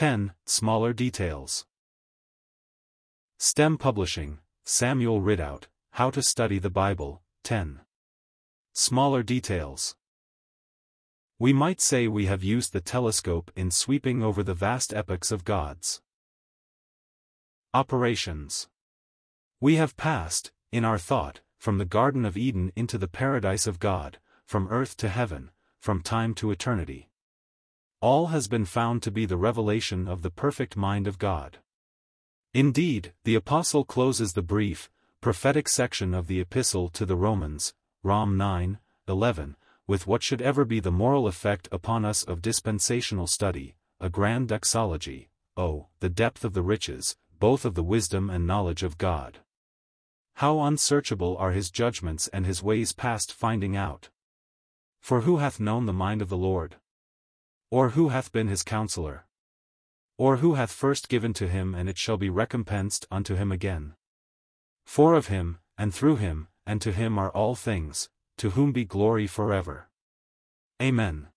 10. Smaller details. STEM Publishing, Samuel Ridout, How to Study the Bible, 10. Smaller details. We might say we have used the telescope in sweeping over the vast epochs of God's operations. We have passed, in our thought, from the Garden of Eden into the paradise of God, from earth to heaven, from time to eternity. All has been found to be the revelation of the perfect mind of God. Indeed, the Apostle closes the brief, prophetic section of the Epistle to the Romans, Rom 9, 11, with what should ever be the moral effect upon us of dispensational study, a grand doxology, oh, the depth of the riches, both of the wisdom and knowledge of God. How unsearchable are his judgments and his ways past finding out. For who hath known the mind of the Lord? Or who hath been his counselor? Or who hath first given to him and it shall be recompensed unto him again? For of him, and through him, and to him are all things, to whom be glory forever. Amen.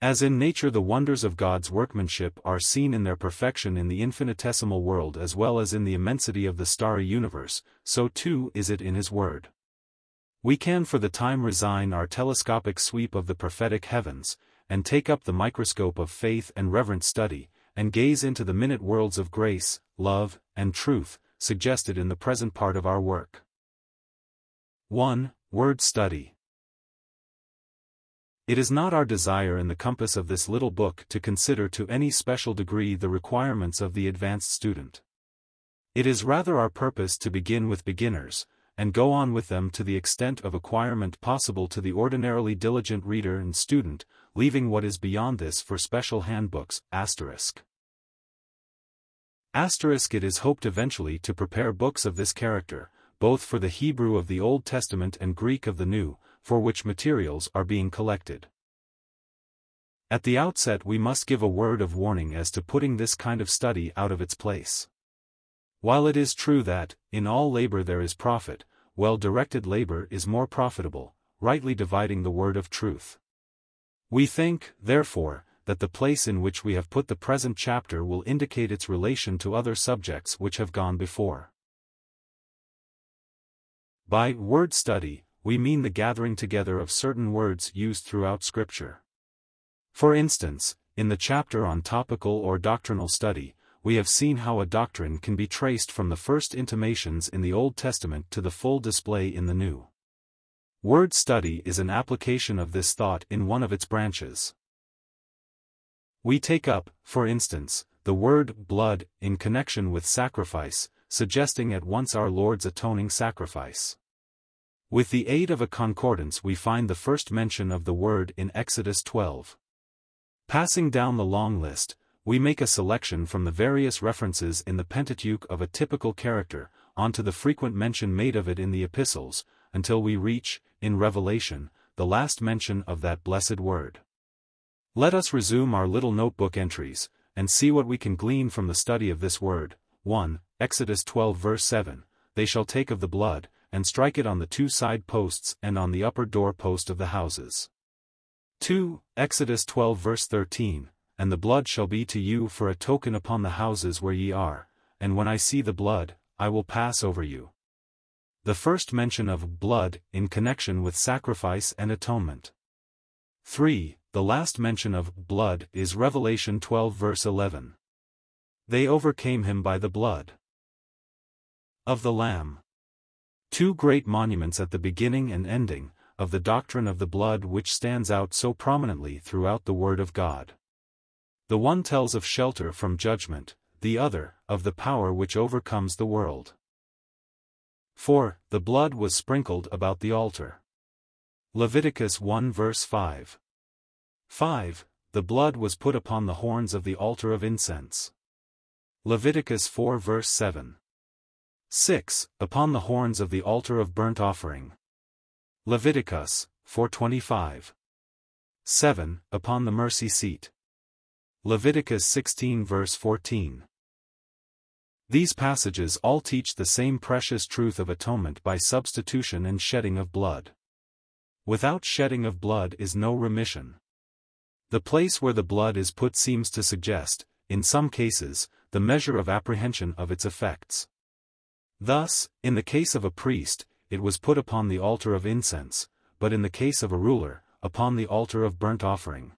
As in nature the wonders of God's workmanship are seen in their perfection in the infinitesimal world as well as in the immensity of the starry universe, so too is it in His Word. We can for the time resign our telescopic sweep of the prophetic heavens, and take up the microscope of faith and reverent study, and gaze into the minute worlds of grace, love, and truth, suggested in the present part of our work. 1. Word Study It is not our desire in the compass of this little book to consider to any special degree the requirements of the advanced student. It is rather our purpose to begin with beginners, and go on with them to the extent of acquirement possible to the ordinarily diligent reader and student, leaving what is beyond this for special handbooks, asterisk. Asterisk it is hoped eventually to prepare books of this character, both for the Hebrew of the Old Testament and Greek of the New, for which materials are being collected. At the outset we must give a word of warning as to putting this kind of study out of its place. While it is true that, in all labor there is profit, well-directed labor is more profitable, rightly dividing the word of truth. We think, therefore, that the place in which we have put the present chapter will indicate its relation to other subjects which have gone before. By word study, we mean the gathering together of certain words used throughout Scripture. For instance, in the chapter on topical or doctrinal study, we have seen how a doctrine can be traced from the first intimations in the Old Testament to the full display in the New. Word study is an application of this thought in one of its branches. We take up, for instance, the word blood in connection with sacrifice, suggesting at once our Lord's atoning sacrifice. With the aid of a concordance we find the first mention of the word in Exodus 12. Passing down the long list, we make a selection from the various references in the Pentateuch of a typical character, onto the frequent mention made of it in the epistles, until we reach, in Revelation, the last mention of that blessed word. Let us resume our little notebook entries, and see what we can glean from the study of this word. 1. Exodus 12 verse 7, They shall take of the blood, and strike it on the two side posts and on the upper door post of the houses. 2. Exodus 12 verse 13, and the blood shall be to you for a token upon the houses where ye are, and when I see the blood, I will pass over you. The first mention of blood in connection with sacrifice and atonement. 3. The last mention of blood is Revelation 12 verse 11. They overcame him by the blood of the Lamb. Two great monuments at the beginning and ending, of the doctrine of the blood which stands out so prominently throughout the Word of God. The one tells of shelter from judgment, the other, of the power which overcomes the world. 4. The blood was sprinkled about the altar. Leviticus 1 verse 5. 5. The blood was put upon the horns of the altar of incense. Leviticus 4 verse 7. 6. Upon the horns of the altar of burnt offering. Leviticus 4:25. 7. Upon the mercy seat. Leviticus 16 verse 14. These passages all teach the same precious truth of atonement by substitution and shedding of blood. Without shedding of blood is no remission. The place where the blood is put seems to suggest, in some cases, the measure of apprehension of its effects. Thus, in the case of a priest, it was put upon the altar of incense, but in the case of a ruler, upon the altar of burnt offering.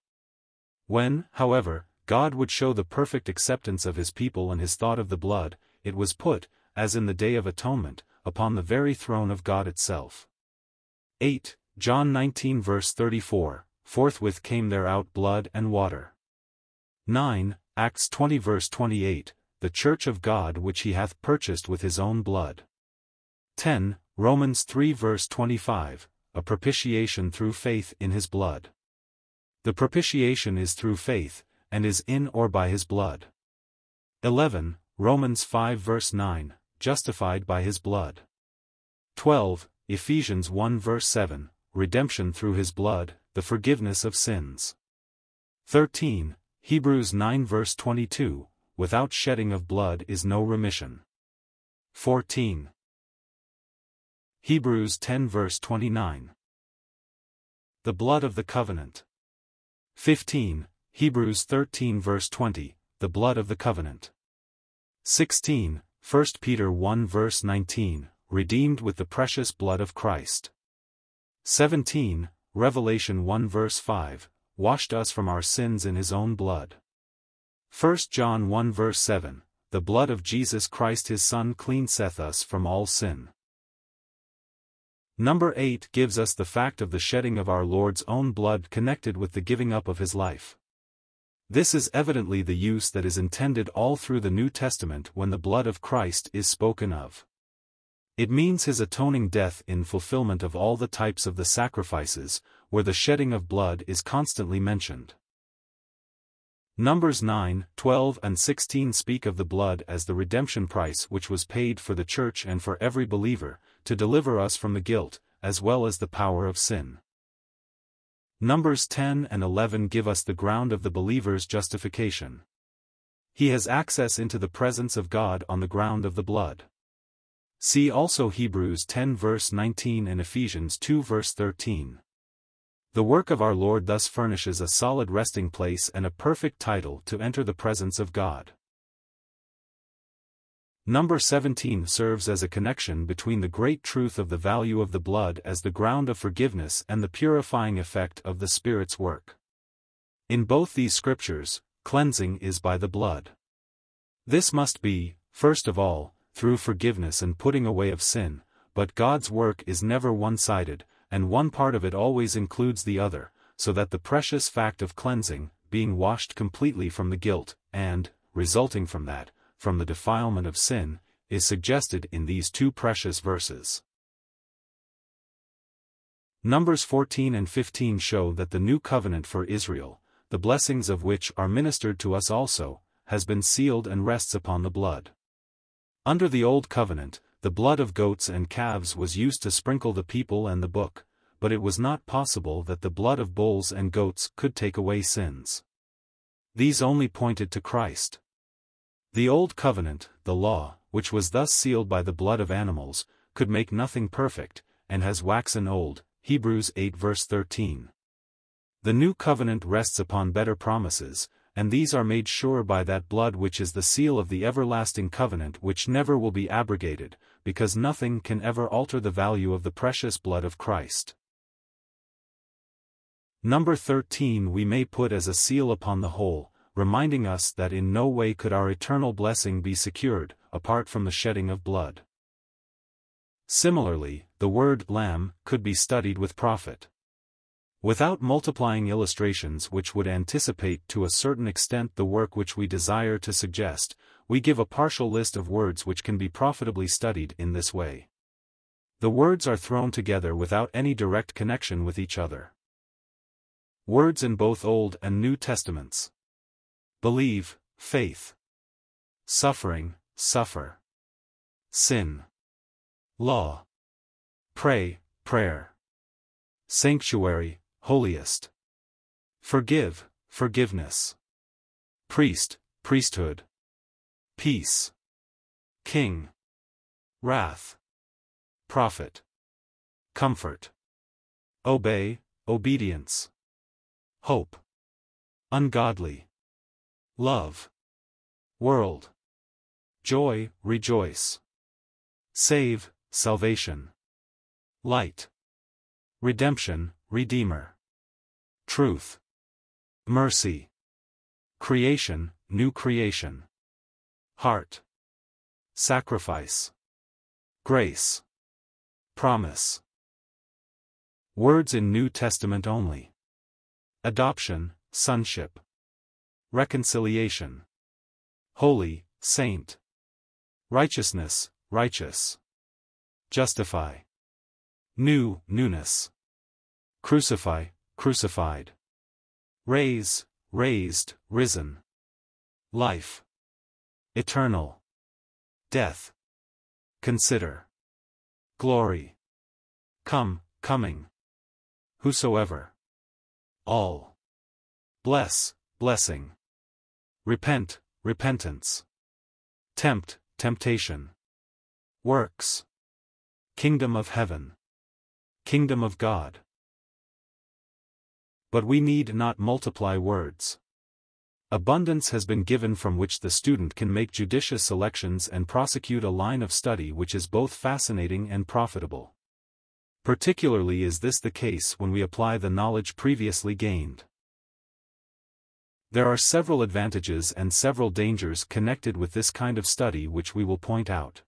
When, however, God would show the perfect acceptance of his people and his thought of the blood, it was put, as in the Day of Atonement, upon the very throne of God itself. 8. John 19 verse 34, Forthwith came there out blood and water. 9. Acts 20 verse 28, The church of God which he hath purchased with his own blood. 10. Romans 3 verse 25, A propitiation through faith in his blood. The propitiation is through faith, and is in or by his blood. 11. Romans 5 verse 9, Justified by his blood. 12. Ephesians 1 verse 7, Redemption through his blood, the forgiveness of sins. 13. Hebrews 9 verse 22, Without shedding of blood is no remission. 14. Hebrews 10 verse 29. The blood of the covenant. 15. Hebrews 13 verse 20, The blood of the covenant. 16. 1 Peter 1 verse 19, Redeemed with the precious blood of Christ. 17. Revelation 1 verse 5, washed us from our sins in his own blood. 1 John 1 verse 7, the blood of Jesus Christ his Son cleanseth us from all sin. Number 8 gives us the fact of the shedding of our Lord's own blood connected with the giving up of his life. This is evidently the use that is intended all through the New Testament when the blood of Christ is spoken of. It means his atoning death in fulfillment of all the types of the sacrifices, where the shedding of blood is constantly mentioned. Numbers 9, 12 and 16 speak of the blood as the redemption price which was paid for the church and for every believer, to deliver us from the guilt, as well as the power of sin. Numbers 10 and 11 give us the ground of the believer's justification. He has access into the presence of God on the ground of the blood. See also Hebrews 10 verse 19 and Ephesians 2 verse 13. The work of our Lord thus furnishes a solid resting place and a perfect title to enter the presence of God. Number 17 serves as a connection between the great truth of the value of the blood as the ground of forgiveness and the purifying effect of the Spirit's work. In both these scriptures, cleansing is by the blood. This must be, first of all, through forgiveness and putting away of sin, but God's work is never one-sided, and one part of it always includes the other, so that the precious fact of cleansing, being washed completely from the guilt, and, resulting from that, from the defilement of sin, is suggested in these two precious verses. Numbers 14 and 15 show that the new covenant for Israel, the blessings of which are ministered to us also, has been sealed and rests upon the blood. Under the Old Covenant, the blood of goats and calves was used to sprinkle the people and the book, but it was not possible that the blood of bulls and goats could take away sins. These only pointed to Christ. The Old Covenant, the law, which was thus sealed by the blood of animals, could make nothing perfect, and has waxen old, Hebrews 8 verse 13. The New Covenant rests upon better promises, and these are made sure by that blood which is the seal of the everlasting covenant which never will be abrogated, because nothing can ever alter the value of the precious blood of Christ. Number 13 we may put as a seal upon the whole, reminding us that in no way could our eternal blessing be secured, apart from the shedding of blood. Similarly, the word lamb could be studied with profit. Without multiplying illustrations which would anticipate to a certain extent the work which we desire to suggest, we give a partial list of words which can be profitably studied in this way. The words are thrown together without any direct connection with each other. Words in both Old and New Testaments. Believe, faith. Suffering, suffer. Sin. Law. Pray, prayer. Sanctuary, holiest. Forgive, forgiveness. Priest, priesthood. Peace. King. Wrath. Prophet. Comfort. Obey, obedience. Hope. ungodly. Love. World. Joy, rejoice. Save, salvation. Light. Redemption, Redeemer. Truth. Mercy. Creation, new creation. Heart. Sacrifice. Grace. Promise. Words in New Testament only. Adoption, sonship. Reconciliation. Holy, saint. Righteousness, righteous. Justify. New, newness. Crucify, crucified. Raise, raised, risen. Life. Eternal. Death. Consider. Glory. Come, coming. Whosoever. All. Bless, blessing. Repent, repentance. Tempt, temptation. Works. Kingdom of heaven. Kingdom of God. But we need not multiply words. Abundance has been given from which the student can make judicious selections and prosecute a line of study which is both fascinating and profitable. Particularly is this the case when we apply the knowledge previously gained. There are several advantages and several dangers connected with this kind of study which we will point out.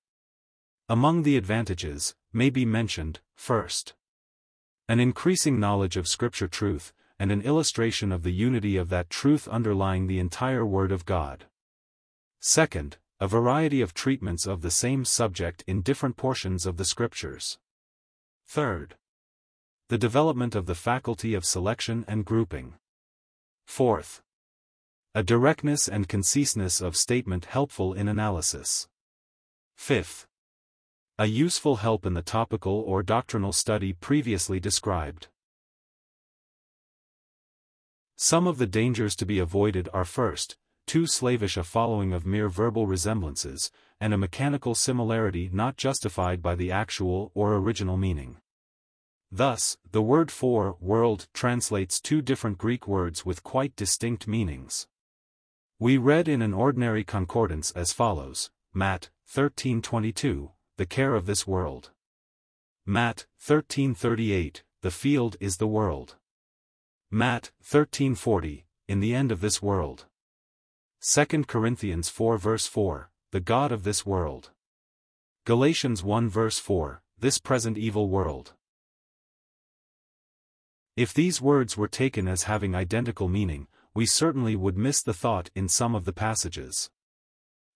Among the advantages, may be mentioned, first, an increasing knowledge of Scripture truth, and an illustration of the unity of that truth underlying the entire Word of God. Second, a variety of treatments of the same subject in different portions of the Scriptures. Third, the development of the faculty of selection and grouping. Fourth, a directness and conciseness of statement helpful in analysis. Fifth, a useful help in the topical or doctrinal study previously described. Some of the dangers to be avoided are first, too slavish a following of mere verbal resemblances, and a mechanical similarity not justified by the actual or original meaning. Thus, the word for world translates two different Greek words with quite distinct meanings. We read in an ordinary concordance as follows, Matt, 1322, the care of this world. Matt, 1338, the field is the world. Matt, 1340, in the end of this world. 2 Corinthians 4 verse 4, the God of this world. Galatians 1 verse 4, this present evil world. If these words were taken as having identical meaning, we certainly would miss the thought in some of the passages.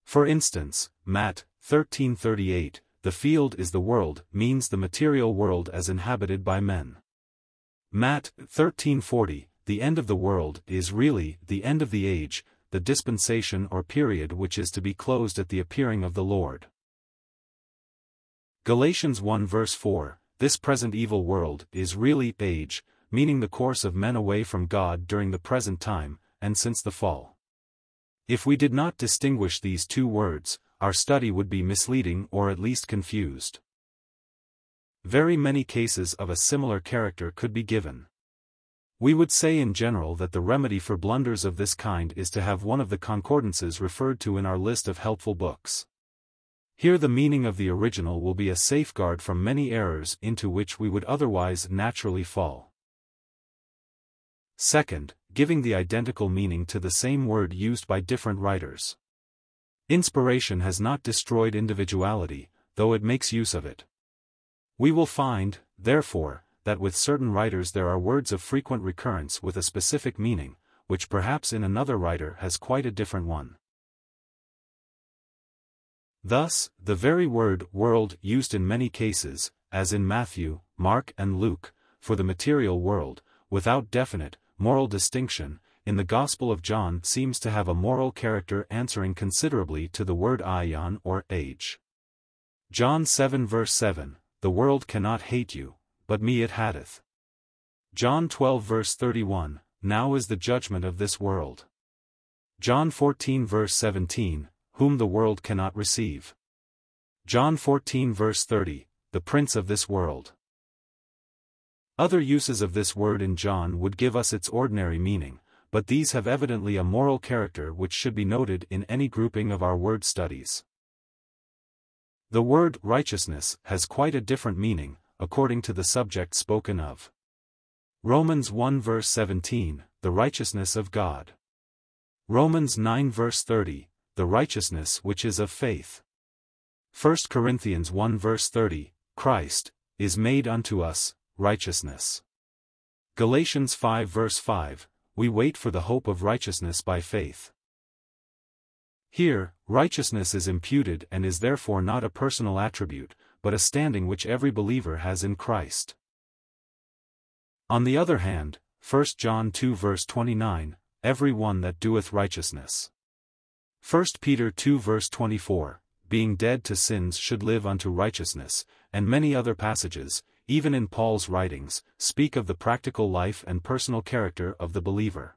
For instance, Matt, 1338, the field is the world, means the material world as inhabited by men. Matt, 1340, the end of the world is really the end of the age, the dispensation or period which is to be closed at the appearing of the Lord. Galatians 1 verse 4, this present evil world is really age, meaning the course of men away from God during the present time, and since the fall. If we did not distinguish these two words, our study would be misleading or at least confused. Very many cases of a similar character could be given. We would say in general that the remedy for blunders of this kind is to have one of the concordances referred to in our list of helpful books. Here the meaning of the original will be a safeguard from many errors into which we would otherwise naturally fall. Second, giving the identical meaning to the same word used by different writers. Inspiration has not destroyed individuality, though it makes use of it. We will find, therefore, that with certain writers there are words of frequent recurrence with a specific meaning, which perhaps in another writer has quite a different one. Thus, the very word world used in many cases, as in Matthew, Mark and Luke, for the material world, without definite, moral distinction, in the Gospel of John seems to have a moral character answering considerably to the word aion or age. John 7 verse 7, The world cannot hate you, but me it hateth. John 12 verse 31, Now is the judgment of this world. John 14 verse 17, Whom the world cannot receive. John 14 verse 30, The prince of this world. Other uses of this word in John would give us its ordinary meaning, but these have evidently a moral character which should be noted in any grouping of our word studies. The word righteousness has quite a different meaning, according to the subject spoken of. Romans 1 verse 17, the righteousness of God. Romans 9 verse 30, the righteousness which is of faith. 1 Corinthians 1 verse 30, Christ, is made unto us, righteousness. Galatians 5 verse 5, we wait for the hope of righteousness by faith. Here, righteousness is imputed and is therefore not a personal attribute, but a standing which every believer has in Christ. On the other hand, 1 John 2 verse 29, every one that doeth righteousness. 1 Peter 2 verse 24, being dead to sins should live unto righteousness, and many other passages, even in Paul's writings, speak of the practical life and personal character of the believer.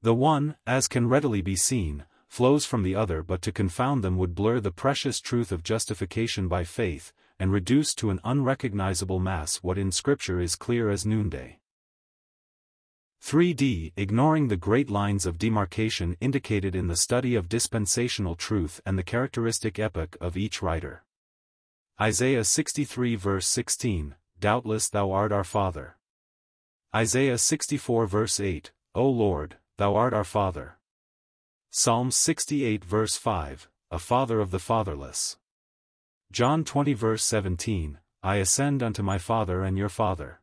The one, as can readily be seen, flows from the other but to confound them would blur the precious truth of justification by faith, and reduce to an unrecognizable mass what in Scripture is clear as noonday. 3d Ignoring the great lines of demarcation indicated in the study of dispensational truth and the characteristic epoch of each writer. Isaiah 63 verse 16, Doubtless thou art our Father. Isaiah 64 verse 8, O Lord, thou art our Father. Psalm 68 verse 5, A Father of the fatherless. John 20 verse 17, I ascend unto my Father and your Father.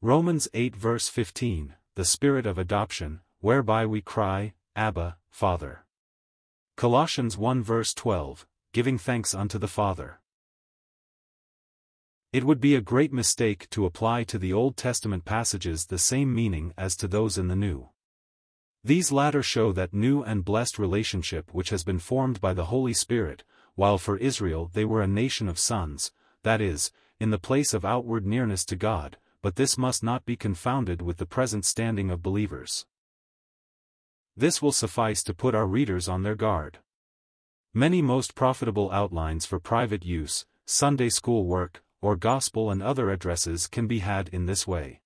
Romans 8 verse 15, The Spirit of adoption, whereby we cry, Abba, Father. Colossians 1 verse 12, Giving thanks unto the Father. It would be a great mistake to apply to the Old Testament passages the same meaning as to those in the New. These latter show that new and blessed relationship which has been formed by the Holy Spirit, while for Israel they were a nation of sons, that is, in the place of outward nearness to God, but this must not be confounded with the present standing of believers. This will suffice to put our readers on their guard. Many most profitable outlines for private use, Sunday school work, or gospel and other addresses can be had in this way.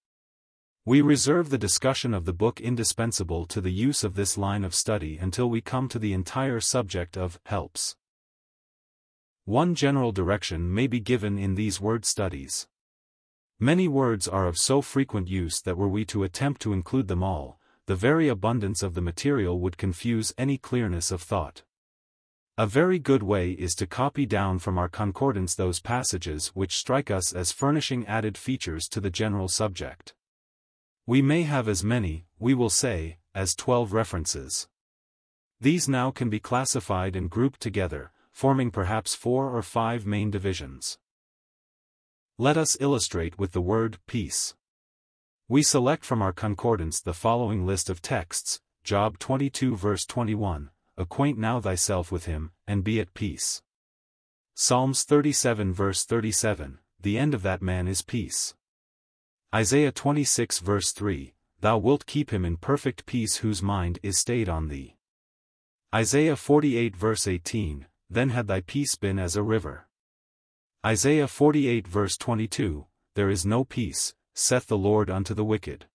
We reserve the discussion of the book indispensable to the use of this line of study until we come to the entire subject of helps. One general direction may be given in these word studies. Many words are of so frequent use that were we to attempt to include them all, the very abundance of the material would confuse any clearness of thought. A very good way is to copy down from our concordance those passages which strike us as furnishing added features to the general subject. We may have as many, we will say, as 12 references. These now can be classified and grouped together, forming perhaps four or five main divisions. Let us illustrate with the word peace. We select from our concordance the following list of texts, Job 22 verse 21, acquaint now thyself with him, and be at peace. Psalms 37 verse 37, the end of that man is peace. Isaiah 26 verse 3, Thou wilt keep him in perfect peace whose mind is stayed on thee. Isaiah 48 verse 18, Then had thy peace been as a river. Isaiah 48 verse 22, There is no peace, saith the Lord unto the wicked.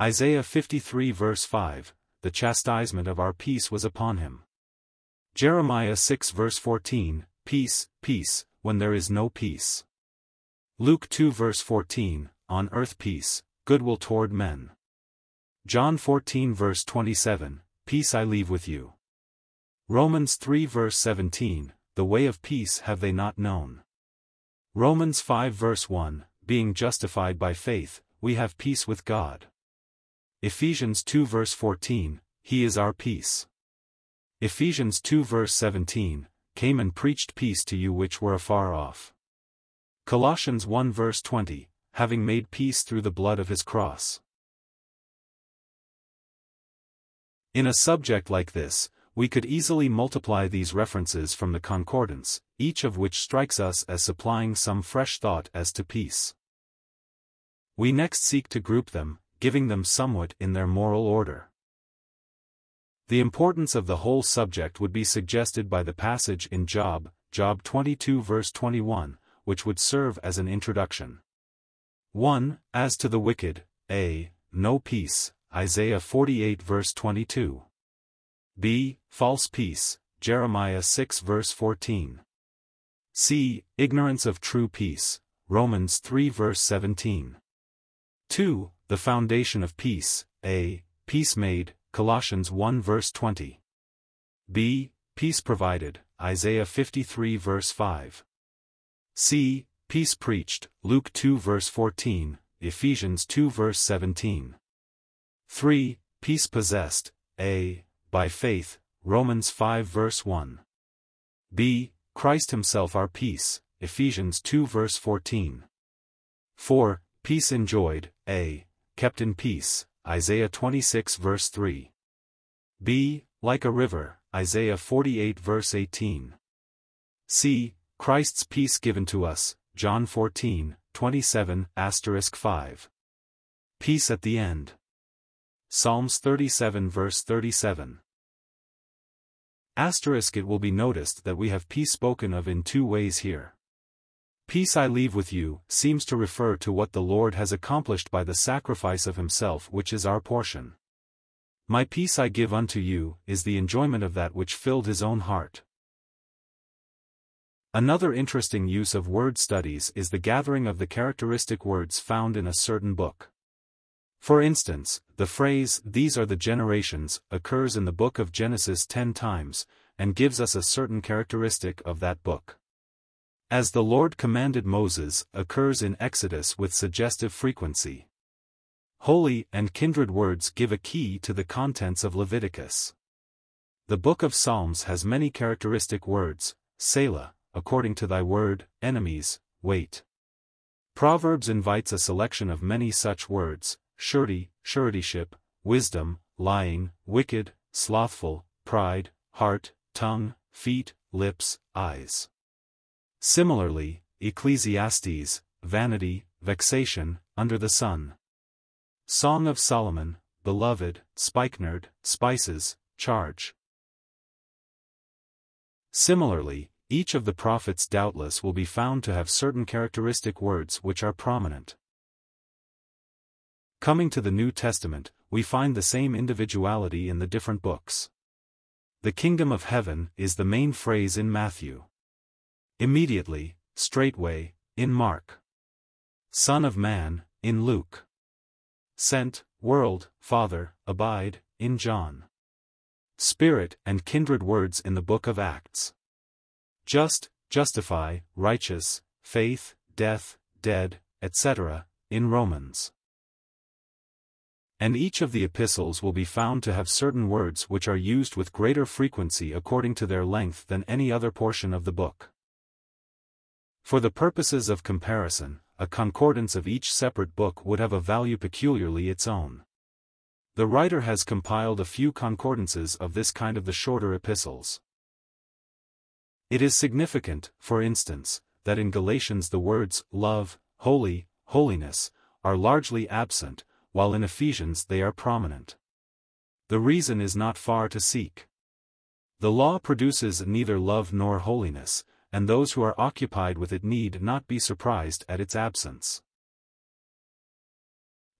Isaiah 53 verse 5, the chastisement of our peace was upon him. Jeremiah 6 verse 14, Peace, peace, when there is no peace. Luke 2 verse 14, On earth peace, goodwill toward men. John 14 verse 27, Peace I leave with you. Romans 3 verse 17, The way of peace have they not known. Romans 5 verse 1, Being justified by faith, we have peace with God. Ephesians 2 verse 14, He is our peace. Ephesians 2 verse 17, Came and preached peace to you which were afar off. Colossians 1 verse 20, Having made peace through the blood of his cross. In a subject like this, we could easily multiply these references from the concordance, each of which strikes us as supplying some fresh thought as to peace. We next seek to group them, giving them somewhat in their moral order. The importance of the whole subject would be suggested by the passage in Job, Job 22 verse 21, which would serve as an introduction. 1. As to the wicked, a, no peace, Isaiah 48 verse 22. B. False peace, Jeremiah 6 verse 14. C. Ignorance of true peace, Romans 3 verse 17. 2. The foundation of peace, A. Peace made, Colossians 1 verse 20. B. Peace provided, Isaiah 53 verse 5. C. Peace preached, Luke 2 verse 14, Ephesians 2 verse 17. 3. Peace possessed, A. By faith, Romans 5 verse 1. B. Christ himself our peace, Ephesians 2 verse 14. 4. Peace enjoyed, A. Kept in peace, Isaiah 26 verse 3. B. Like a river, Isaiah 48 verse 18. C. Christ's peace given to us, John 14, 27, asterisk 5. Peace at the end. Psalms 37 verse 37. Asterisk it will be noticed that we have peace spoken of in two ways here. Peace I leave with you, seems to refer to what the Lord has accomplished by the sacrifice of himself which is our portion. My peace I give unto you, is the enjoyment of that which filled his own heart. Another interesting use of word studies is the gathering of the characteristic words found in a certain book. For instance, the phrase, these are the generations, occurs in the book of Genesis ten times, and gives us a certain characteristic of that book. As the Lord commanded Moses, occurs in Exodus with suggestive frequency. Holy and kindred words give a key to the contents of Leviticus. The book of Psalms has many characteristic words, Selah, according to thy word, enemies, wait. Proverbs invites a selection of many such words, surety, suretyship, wisdom, lying, wicked, slothful, pride, heart, tongue, feet, lips, eyes. Similarly, Ecclesiastes, vanity, vexation, under the sun. Song of Solomon, beloved, spikenard, spices, charge. Similarly, each of the prophets doubtless will be found to have certain characteristic words which are prominent. Coming to the New Testament, we find the same individuality in the different books. The kingdom of heaven is the main phrase in Matthew. Immediately, straightway, in Mark. Son of Man, in Luke. Sent, world, Father, abide, in John. Spirit and kindred words in the book of Acts just, justify, righteous, faith, death, dead, etc., in Romans. And each of the epistles will be found to have certain words which are used with greater frequency according to their length than any other portion of the book. For the purposes of comparison, a concordance of each separate book would have a value peculiarly its own. The writer has compiled a few concordances of this kind of the shorter epistles. It is significant, for instance, that in Galatians the words love, holy, holiness, are largely absent, while in Ephesians they are prominent. The reason is not far to seek. The law produces neither love nor holiness, and those who are occupied with it need not be surprised at its absence.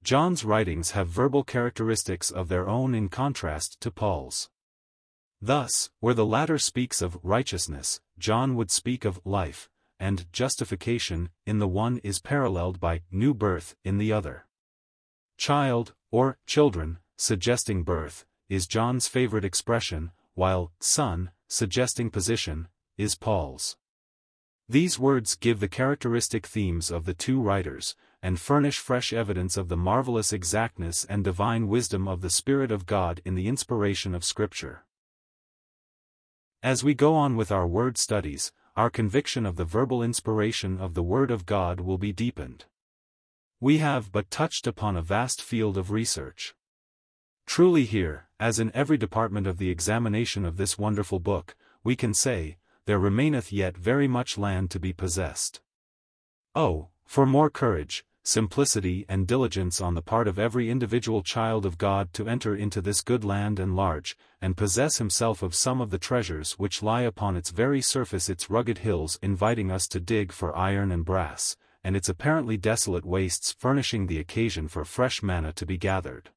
John's writings have verbal characteristics of their own in contrast to Paul's. Thus, where the latter speaks of righteousness, John would speak of life, and justification in the one is paralleled by new birth in the other. Child, or children, suggesting birth, is John's favorite expression, while son, suggesting position, is Paul's. These words give the characteristic themes of the two writers, and furnish fresh evidence of the marvelous exactness and divine wisdom of the Spirit of God in the inspiration of Scripture. As we go on with our word studies, our conviction of the verbal inspiration of the Word of God will be deepened. We have but touched upon a vast field of research. Truly here, as in every department of the examination of this wonderful book, we can say, there remaineth yet very much land to be possessed. Oh, for more courage, simplicity and diligence on the part of every individual child of God to enter into this good land and large, and possess himself of some of the treasures which lie upon its very surface its rugged hills inviting us to dig for iron and brass, and its apparently desolate wastes furnishing the occasion for fresh manna to be gathered.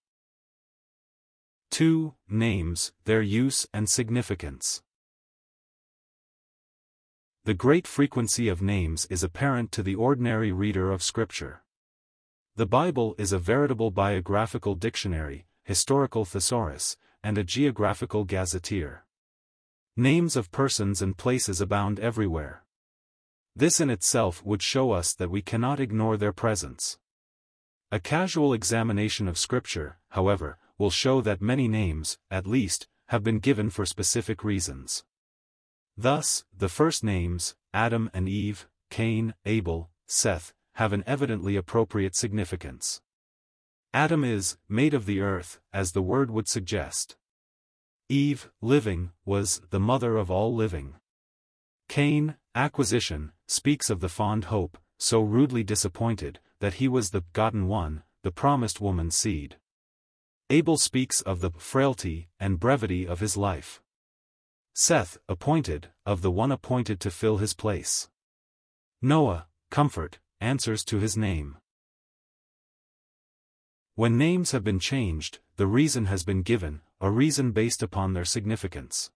2. Names, their use and significance. The great frequency of names is apparent to the ordinary reader of Scripture. The Bible is a veritable biographical dictionary, historical thesaurus, and a geographical gazetteer. Names of persons and places abound everywhere. This in itself would show us that we cannot ignore their presence. A casual examination of Scripture, however, will show that many names, at least, have been given for specific reasons. Thus, the first names, Adam and Eve, Cain, Abel, Seth, have an evidently appropriate significance. Adam is, made of the earth, as the word would suggest. Eve, living, was, the mother of all living. Cain, acquisition, speaks of the fond hope, so rudely disappointed, that he was the gotten one, the promised woman's seed. Abel speaks of the frailty and brevity of his life. Seth, appointed, of the one appointed to fill his place. Noah, comfort, answers to his name. When names have been changed, the reason has been given, a reason based upon their significance.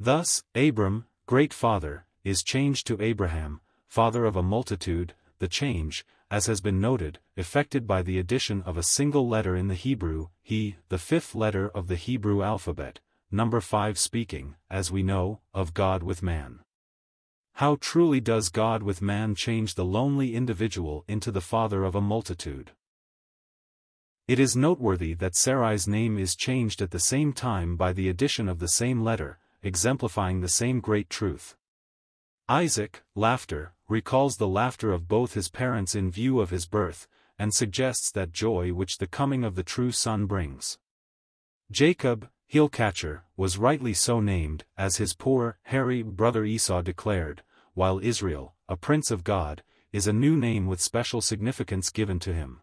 Thus, Abram, great father, is changed to Abraham, father of a multitude, the change, as has been noted, effected by the addition of a single letter in the Hebrew, he, the fifth letter of the Hebrew alphabet, number 5 speaking, as we know, of God with man. How truly does God with man change the lonely individual into the father of a multitude. It is noteworthy that Sarai's name is changed at the same time by the addition of the same letter, exemplifying the same great truth. Isaac, laughter, recalls the laughter of both his parents in view of his birth, and suggests that joy which the coming of the true son brings. Jacob, heel catcher, was rightly so named, as his poor, hairy brother Esau declared, while Israel, a prince of God, is a new name with special significance given to him.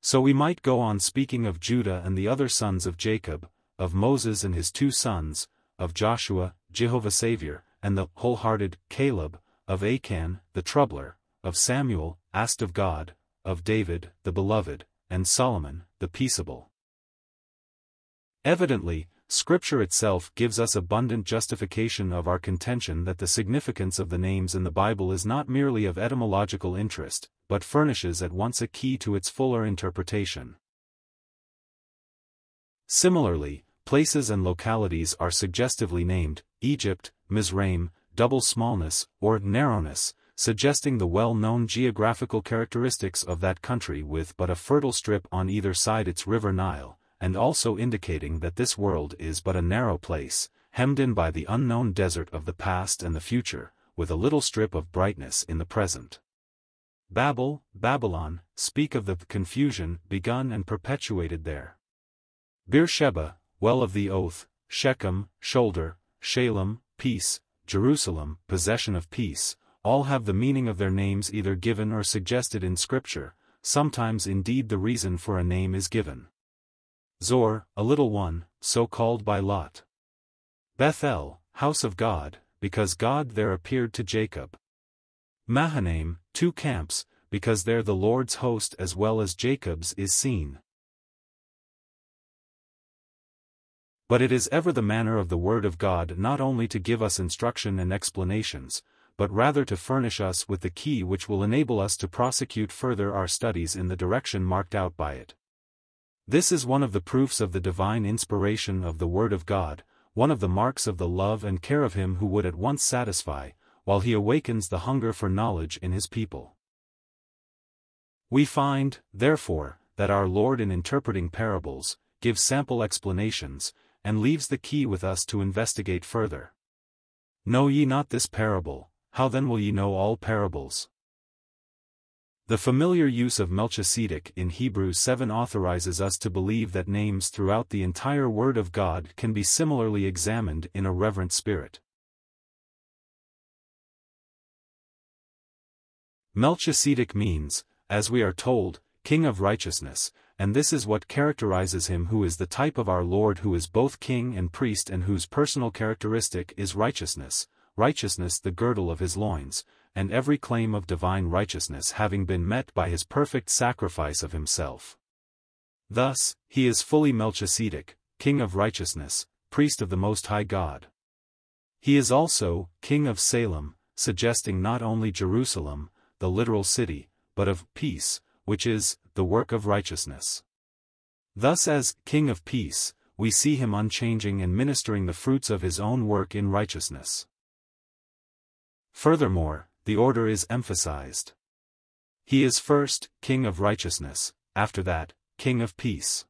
So we might go on speaking of Judah and the other sons of Jacob, of Moses and his two sons, of Joshua, Jehovah Savior, and the wholehearted Caleb, of Achan, the troubler, of Samuel, asked of God, of David, the beloved, and Solomon, the peaceable. Evidently, Scripture itself gives us abundant justification of our contention that the significance of the names in the Bible is not merely of etymological interest, but furnishes at once a key to its fuller interpretation. Similarly, places and localities are suggestively named, Egypt, Mizraim, double smallness, or narrowness, suggesting the well-known geographical characteristics of that country with but a fertile strip on either side its river Nile, and also indicating that this world is but a narrow place, hemmed in by the unknown desert of the past and the future, with a little strip of brightness in the present. Babel, Babylon, speak of the confusion begun and perpetuated there. Beersheba, well of the oath, Shechem, shoulder, Shalem, peace, Jerusalem, possession of peace, all have the meaning of their names either given or suggested in Scripture, sometimes indeed the reason for a name is given. Zoar, a little one, so called by Lot. Bethel, house of God, because God there appeared to Jacob. Mahanaim, two camps, because there the Lord's host as well as Jacob's is seen. But it is ever the manner of the Word of God not only to give us instruction and explanations, but rather to furnish us with the key which will enable us to prosecute further our studies in the direction marked out by it. This is one of the proofs of the divine inspiration of the Word of God, one of the marks of the love and care of Him who would at once satisfy, while He awakens the hunger for knowledge in His people. We find, therefore, that our Lord in interpreting parables, gives sample explanations, and leaves the key with us to investigate further. Know ye not this parable, how then will ye know all parables? The familiar use of Melchizedek in Hebrews 7 authorizes us to believe that names throughout the entire Word of God can be similarly examined in a reverent spirit. Melchizedek means, as we are told, King of Righteousness, and this is what characterizes him who is the type of our Lord who is both king and priest and whose personal characteristic is righteousness, righteousness the girdle of his loins, and every claim of divine righteousness having been met by his perfect sacrifice of himself. Thus, he is fully Melchizedek, king of righteousness, priest of the Most High God. He is also, king of Salem, suggesting not only Jerusalem, the literal city, but of peace, which is, the work of righteousness. Thus as, king of peace, we see him unchanging and ministering the fruits of his own work in righteousness. Furthermore, the order is emphasized. He is first, king of righteousness, after that, king of peace.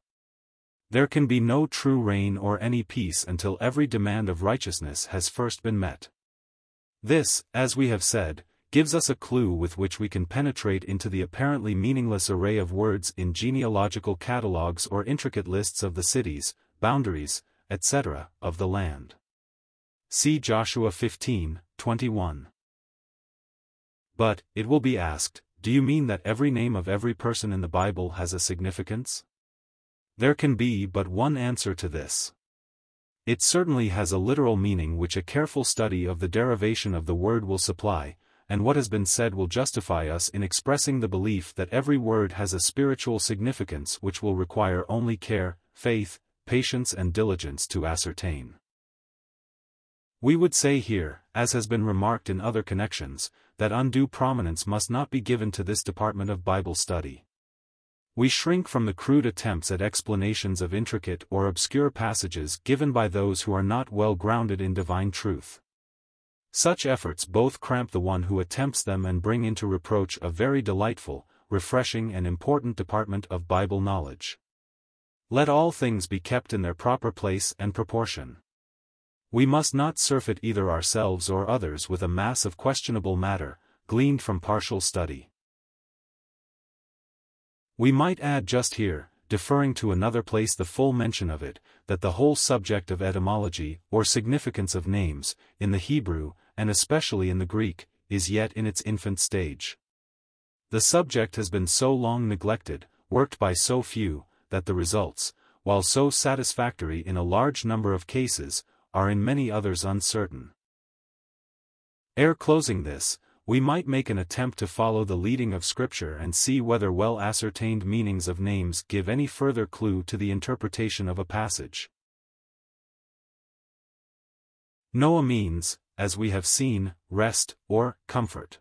There can be no true reign or any peace until every demand of righteousness has first been met. This, as we have said, gives us a clue with which we can penetrate into the apparently meaningless array of words in genealogical catalogues or intricate lists of the cities, boundaries, etc., of the land. See Joshua 15, 21. But, it will be asked, do you mean that every name of every person in the Bible has a significance? There can be but one answer to this. It certainly has a literal meaning which a careful study of the derivation of the word will supply, and what has been said will justify us in expressing the belief that every word has a spiritual significance which will require only care, faith, patience and diligence to ascertain. We would say here, as has been remarked in other connections, that undue prominence must not be given to this department of Bible study. We shrink from the crude attempts at explanations of intricate or obscure passages given by those who are not well grounded in divine truth. Such efforts both cramp the one who attempts them and bring into reproach a very delightful, refreshing and important department of Bible knowledge. Let all things be kept in their proper place and proportion. We must not surfeit either ourselves or others with a mass of questionable matter, gleaned from partial study. We might add just here, deferring to another place the full mention of it, that the whole subject of etymology, or significance of names, in the Hebrew, and especially in the Greek, is yet in its infant stage. The subject has been so long neglected, worked by so few, that the results, while so satisfactory in a large number of cases, are in many others uncertain. Ere closing this, we might make an attempt to follow the leading of Scripture and see whether well-ascertained meanings of names give any further clue to the interpretation of a passage. Noah means, as we have seen, rest, or comfort.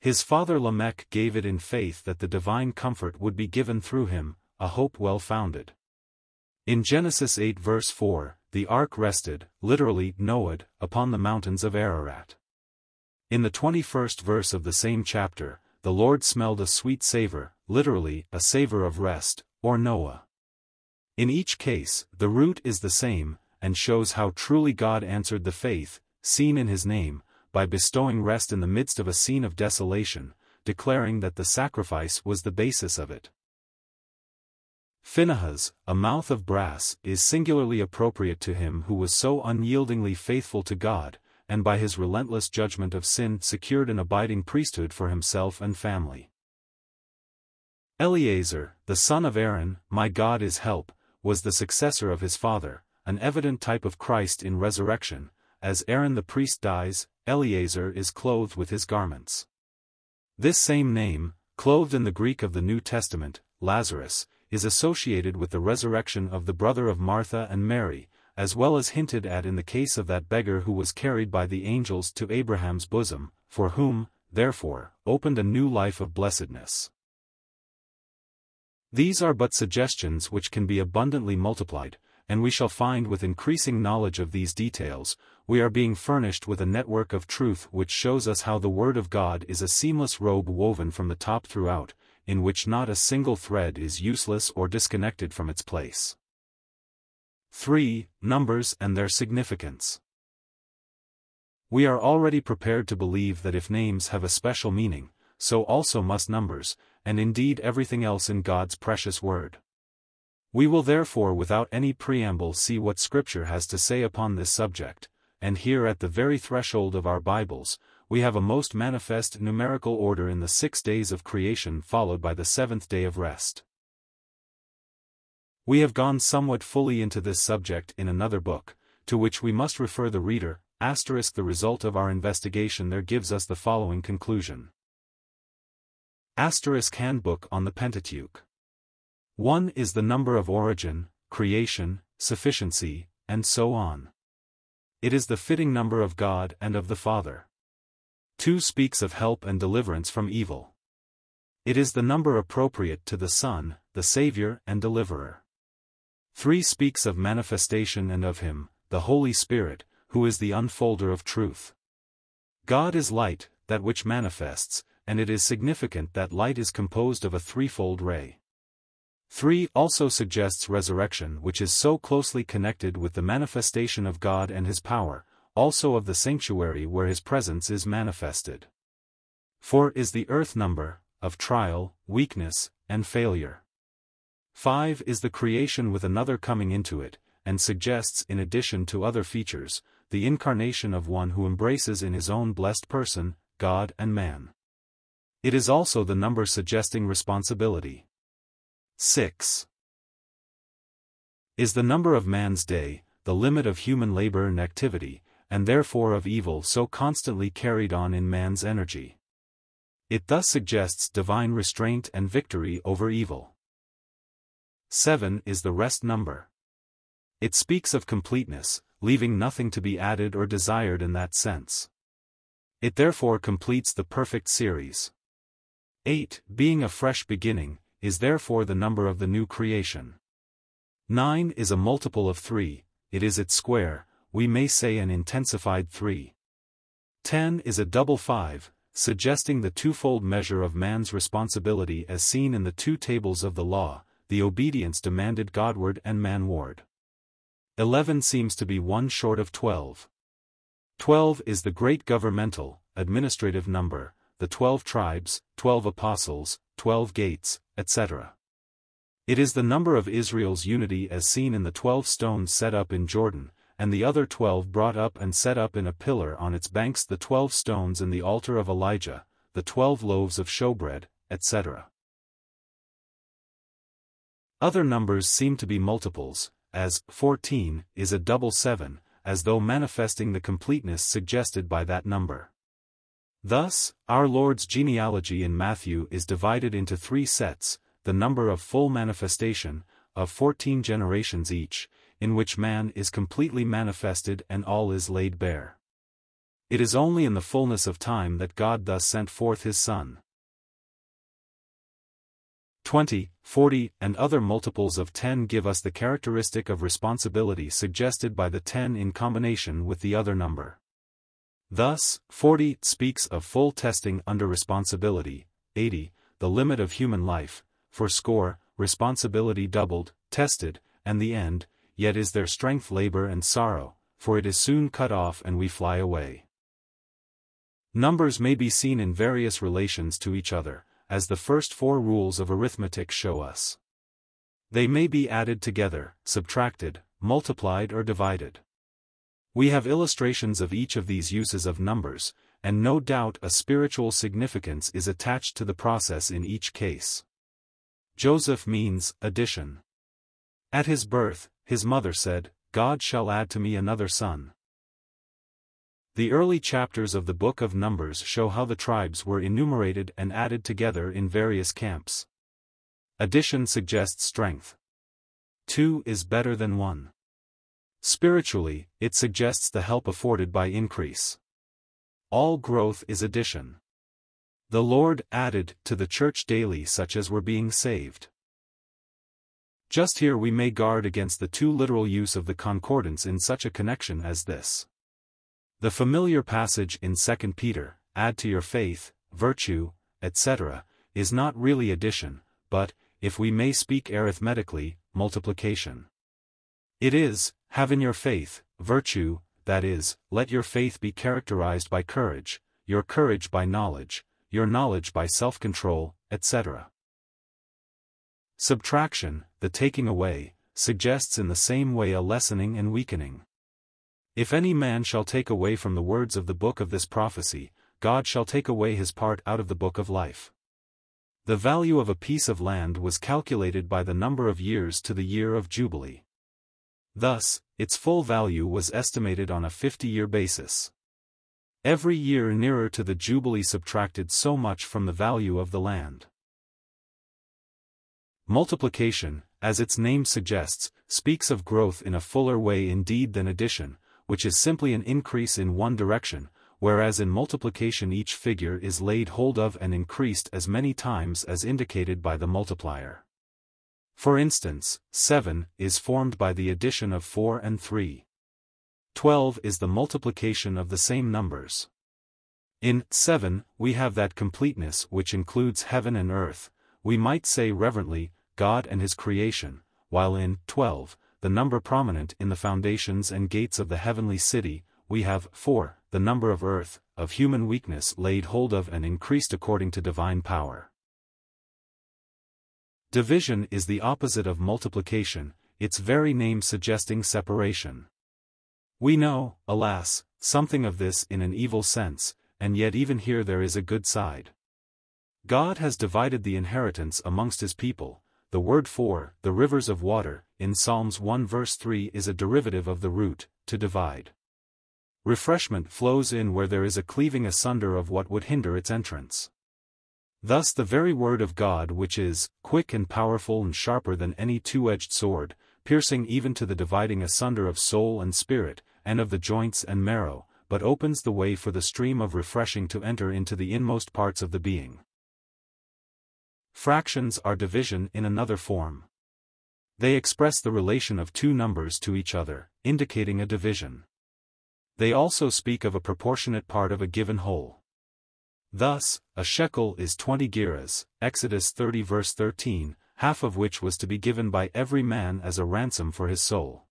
His father Lamech gave it in faith that the divine comfort would be given through him, a hope well founded. In Genesis 8 verse 4, the ark rested, literally, Noad, upon the mountains of Ararat. In the 21st verse of the same chapter, the Lord smelled a sweet savor, literally, a savor of rest, or Noah. In each case, the root is the same, and shows how truly God answered the faith, seen in his name, by bestowing rest in the midst of a scene of desolation, declaring that the sacrifice was the basis of it. Phinehas, a mouth of brass, is singularly appropriate to him who was so unyieldingly faithful to God, and by his relentless judgment of sin secured an abiding priesthood for himself and family. Eleazar, the son of Aaron, my God is help, was the successor of his father, an evident type of Christ in resurrection, as Aaron the priest dies, Eleazar is clothed with his garments. This same name, clothed in the Greek of the New Testament, Lazarus, is associated with the resurrection of the brother of Martha and Mary, as well as hinted at in the case of that beggar who was carried by the angels to Abraham's bosom, for whom, therefore, opened a new life of blessedness. These are but suggestions which can be abundantly multiplied, and we shall find with increasing knowledge of these details, we are being furnished with a network of truth which shows us how the Word of God is a seamless robe woven from the top throughout, in which not a single thread is useless or disconnected from its place. 3. Numbers and their significance. We are already prepared to believe that if names have a special meaning, so also must numbers, and indeed everything else in God's precious word. We will therefore without any preamble see what Scripture has to say upon this subject, and here at the very threshold of our Bibles, we have a most manifest numerical order in the six days of creation followed by the seventh day of rest. We have gone somewhat fully into this subject in another book, to which we must refer the reader, asterisk the result of our investigation there gives us the following conclusion. Asterisk Handbook on the Pentateuch. 1 is the number of origin, creation, sufficiency, and so on. It is the fitting number of God and of the Father. 2 speaks of help and deliverance from evil. It is the number appropriate to the Son, the Savior and Deliverer. 3 speaks of manifestation and of Him, the Holy Spirit, who is the unfolder of truth. God is light, that which manifests, and it is significant that light is composed of a threefold ray. 3 also suggests resurrection which is so closely connected with the manifestation of God and His power, also of the sanctuary where His presence is manifested. 4 is the earth number, of trial, weakness, and failure. 5 is the creation with another coming into it, and suggests in addition to other features, the incarnation of one who embraces in his own blessed person, God and man. It is also the number suggesting responsibility. 6. Is the number of man's day, the limit of human labor and activity, and therefore of evil so constantly carried on in man's energy. It thus suggests divine restraint and victory over evil. 7 is the rest number. It speaks of completeness, leaving nothing to be added or desired in that sense. It therefore completes the perfect series. 8, being a fresh beginning, is therefore the number of the new creation. 9 is a multiple of 3, it is its square, we may say an intensified 3. 10 is a double 5, suggesting the twofold measure of man's responsibility as seen in the two tables of the law, the obedience demanded Godward and manward. 11 seems to be one short of 12. 12 is the great governmental, administrative number, the 12 tribes, 12 apostles, 12 gates, etc. It is the number of Israel's unity as seen in the 12 stones set up in Jordan, and the other 12 brought up and set up in a pillar on its banks the 12 stones in the altar of Elijah, the 12 loaves of showbread, etc. Other numbers seem to be multiples, as 14 is a double 7, as though manifesting the completeness suggested by that number. Thus, our Lord's genealogy in Matthew is divided into three sets, the number of full manifestation, of 14 generations each, in which man is completely manifested and all is laid bare. It is only in the fullness of time that God thus sent forth his Son. 20, 40, and other multiples of 10 give us the characteristic of responsibility suggested by the 10 in combination with the other number. Thus, 40 speaks of full testing under responsibility, 80, the limit of human life, for score, responsibility doubled, tested, and the end, yet is there strength labor and sorrow, for it is soon cut off and we fly away. Numbers may be seen in various relations to each other, as the first four rules of arithmetic show us. They may be added together, subtracted, multiplied or divided. We have illustrations of each of these uses of numbers, and no doubt a spiritual significance is attached to the process in each case. Joseph means addition. At his birth, his mother said, God shall add to me another son. The early chapters of the Book of Numbers show how the tribes were enumerated and added together in various camps. Addition suggests strength. Two is better than one. Spiritually, it suggests the help afforded by increase. All growth is addition. The Lord added to the church daily such as were being saved. Just here we may guard against the too literal use of the concordance in such a connection as this. The familiar passage in 2 Peter, add to your faith, virtue, etc., is not really addition, but, if we may speak arithmetically, multiplication. It is, have in your faith, virtue, that is, let your faith be characterized by courage, your courage by knowledge, your knowledge by self-control, etc. Subtraction, the taking away, suggests in the same way a lessening and weakening. If any man shall take away from the words of the book of this prophecy, God shall take away his part out of the book of life. The value of a piece of land was calculated by the number of years to the year of Jubilee. Thus, its full value was estimated on a 50-year basis. Every year nearer to the Jubilee subtracted so much from the value of the land. Multiplication, as its name suggests, speaks of growth in a fuller way indeed than addition, which is simply an increase in one direction, whereas in multiplication each figure is laid hold of and increased as many times as indicated by the multiplier. For instance, 7 is formed by the addition of 4 and 3. 12 is the multiplication of the same numbers. In 7, we have that completeness which includes heaven and earth, we might say reverently, God and his creation, while in 12, the number prominent in the foundations and gates of the heavenly city, we have 4, the number of earth, of human weakness laid hold of and increased according to divine power. Division is the opposite of multiplication, its very name suggesting separation. We know, alas, something of this in an evil sense, and yet even here there is a good side. God has divided the inheritance amongst his people, the word for, the rivers of water, in Psalms 1 verse 3 is a derivative of the root, to divide. Refreshment flows in where there is a cleaving asunder of what would hinder its entrance. Thus the very word of God which is, quick and powerful and sharper than any two-edged sword, piercing even to the dividing asunder of soul and spirit, and of the joints and marrow, but opens the way for the stream of refreshing to enter into the inmost parts of the being. Fractions are division in another form. They express the relation of two numbers to each other, indicating a division. They also speak of a proportionate part of a given whole. Thus, a shekel is 20 gerahs, Exodus 30 verse 13, half of which was to be given by every man as a ransom for his soul.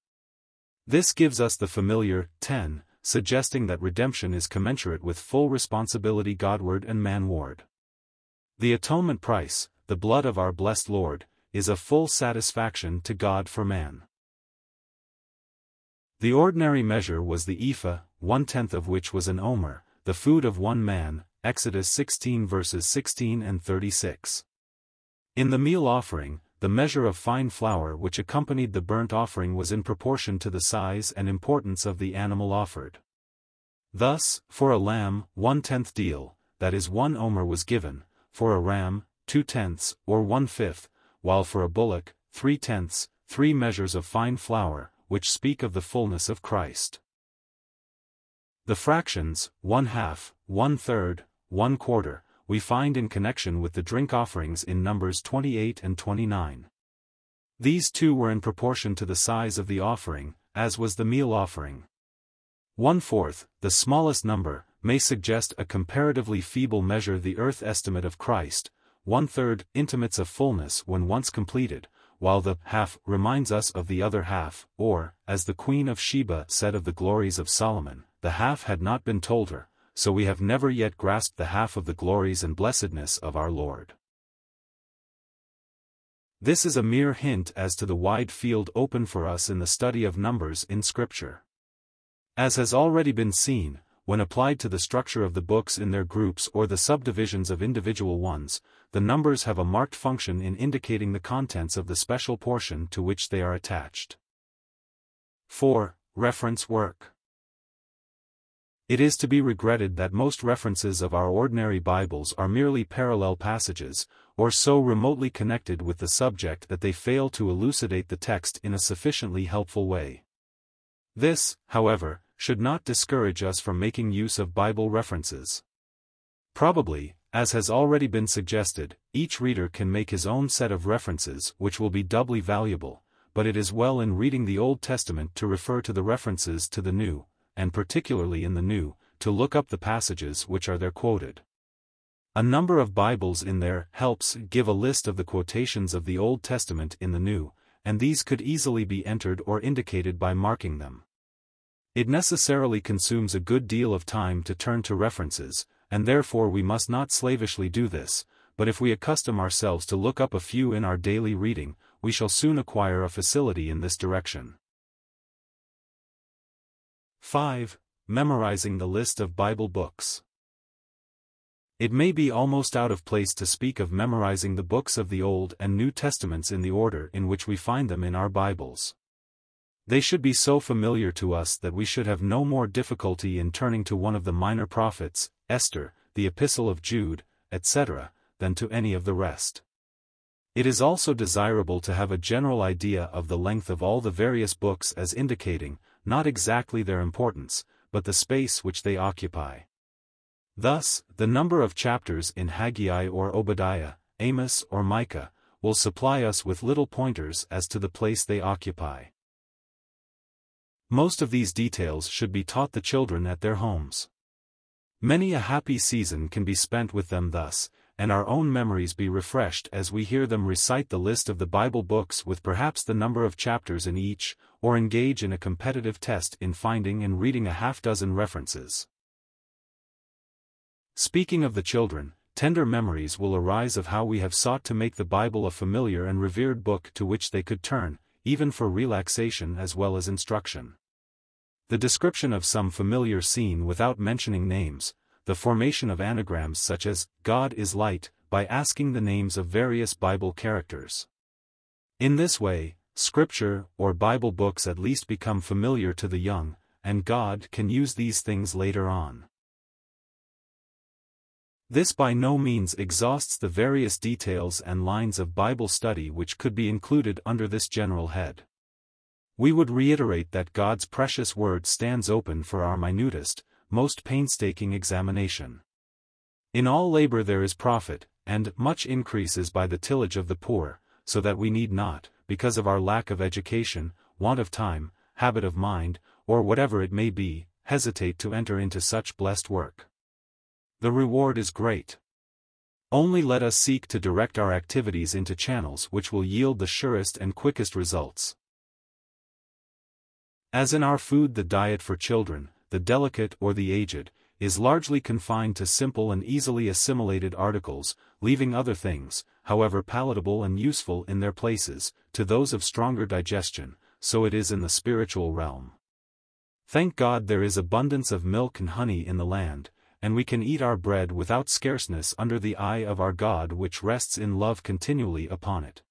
This gives us the familiar 10, suggesting that redemption is commensurate with full responsibility Godward and manward. The atonement price, the blood of our blessed Lord, is a full satisfaction to God for man. The ordinary measure was the ephah, one-tenth of which was an omer, the food of one man, Exodus 16 verses 16 and 36. In the meal offering, the measure of fine flour which accompanied the burnt offering was in proportion to the size and importance of the animal offered. Thus, for a lamb, one-tenth deal, that is one omer was given, for a ram, two-tenths, or one-fifth, while for a bullock, three-tenths, three measures of fine flour, which speak of the fullness of Christ. The fractions, one-half, one-third, one quarter, we find in connection with the drink offerings in Numbers 28 and 29. These two were in proportion to the size of the offering, as was the meal offering. One-fourth, the smallest number, may suggest a comparatively feeble measure the earth estimate of Christ, one-third, intimates of fullness when once completed, while the half reminds us of the other half, or, as the Queen of Sheba said of the glories of Solomon, the half had not been told her, so we have never yet grasped the half of the glories and blessedness of our Lord. This is a mere hint as to the wide field open for us in the study of numbers in Scripture. As has already been seen, when applied to the structure of the books in their groups or the subdivisions of individual ones, the numbers have a marked function in indicating the contents of the special portion to which they are attached. 4. Reference work. It is to be regretted that most references of our ordinary Bibles are merely parallel passages, or so remotely connected with the subject that they fail to elucidate the text in a sufficiently helpful way. This, however, should not discourage us from making use of Bible references. Probably, as has already been suggested, each reader can make his own set of references which will be doubly valuable, but it is well in reading the Old Testament to refer to the references to the New, and particularly in the New, to look up the passages which are there quoted. A number of Bibles in their helps give a list of the quotations of the Old Testament in the New, and these could easily be entered or indicated by marking them. It necessarily consumes a good deal of time to turn to references, and therefore we must not slavishly do this, but if we accustom ourselves to look up a few in our daily reading, we shall soon acquire a facility in this direction. 5. Memorizing the list of Bible books. It may be almost out of place to speak of memorizing the books of the Old and New Testaments in the order in which we find them in our Bibles. They should be so familiar to us that we should have no more difficulty in turning to one of the minor prophets, Esther, the Epistle of Jude, etc., than to any of the rest. It is also desirable to have a general idea of the length of all the various books as indicating, not exactly their importance, but the space which they occupy. Thus, the number of chapters in Haggai or Obadiah, Amos or Micah, will supply us with little pointers as to the place they occupy. Most of these details should be taught the children at their homes. Many a happy season can be spent with them thus, and our own memories be refreshed as we hear them recite the list of the Bible books with perhaps the number of chapters in each, or engage in a competitive test in finding and reading a half-dozen references. Speaking of the children, tender memories will arise of how we have sought to make the Bible a familiar and revered book to which they could turn, even for relaxation as well as instruction. The description of some familiar scene without mentioning names, the formation of anagrams such as, God is light, by asking the names of various Bible characters. In this way, Scripture or Bible books at least become familiar to the young, and God can use these things later on. This by no means exhausts the various details and lines of Bible study which could be included under this general head. We would reiterate that God's precious word stands open for our minutest, most painstaking examination. In all labor there is profit, and much increase is by the tillage of the poor, so that we need not, because of our lack of education, want of time, habit of mind, or whatever it may be, hesitate to enter into such blessed work. The reward is great. Only let us seek to direct our activities into channels which will yield the surest and quickest results. As in our food the diet for children, the delicate or the aged, is largely confined to simple and easily assimilated articles, leaving other things, however palatable and useful in their places, to those of stronger digestion, so it is in the spiritual realm. Thank God there is abundance of milk and honey in the land, and we can eat our bread without scarceness under the eye of our God which rests in love continually upon it.